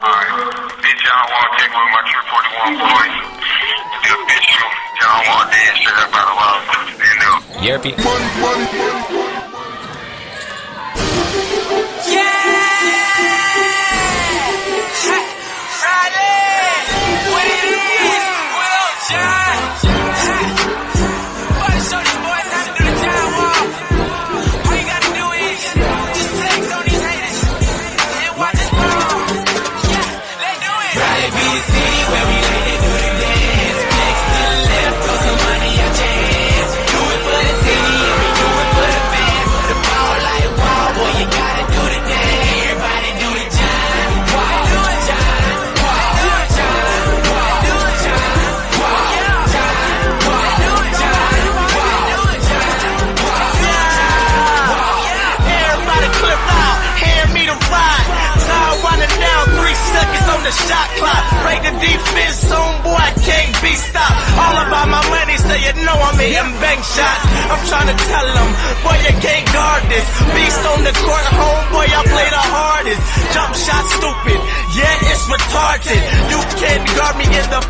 Alright, this John Wall take with my Trip 41 boys. The official John Wall dance straight up out of Wild. Yerpy. on the shot clock. Break the defense soon, boy, I can't be stopped. All about my money, so you know I'm hitting bank shots. I'm trying to tell them, boy, you can't guard this. Beast on the court, homeboy, I play the hardest. Jump shot stupid, yeah, it's retarded. You can't guard me in the